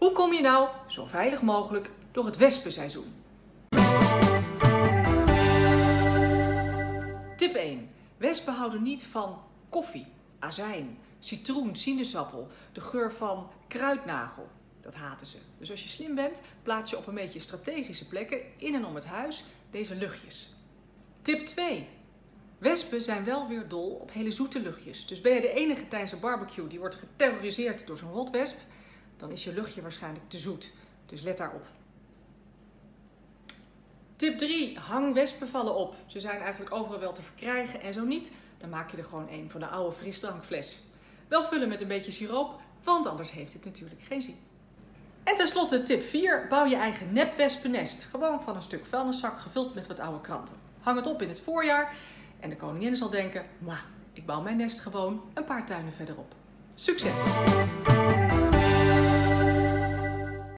Hoe kom je nou zo veilig mogelijk door het wespenseizoen? Tip 1. Wespen houden niet van koffie, azijn, citroen, sinaasappel, de geur van kruidnagel. Dat haten ze. Dus als je slim bent, plaats je op een beetje strategische plekken in en om het huis deze luchtjes. Tip 2. Wespen zijn wel weer dol op hele zoete luchtjes. Dus ben je de enige tijdens een barbecue die wordt geterroriseerd door zo'n rotwesp, dan is je luchtje waarschijnlijk te zoet. Dus let daarop. Tip 3. Hang wespenvallen op. Ze zijn eigenlijk overal wel te verkrijgen en zo niet, dan maak je er gewoon een van de oude frisdrankfles. Wel vullen met een beetje siroop, want anders heeft het natuurlijk geen zin. En tenslotte tip 4. Bouw je eigen nepwespennest. Gewoon van een stuk vuilniszak gevuld met wat oude kranten. Hang het op in het voorjaar en de koningin zal denken, ik bouw mijn nest gewoon een paar tuinen verderop. Succes!